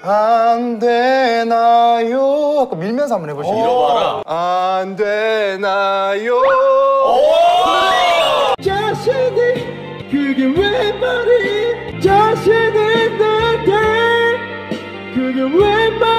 안 되나요? 아까 밀면서 한번 해보시죠. 어. 잃어봐라. 안 되나요? 어. 자신이 그게 왜 말이 자신이 나한테 그게 왜 말이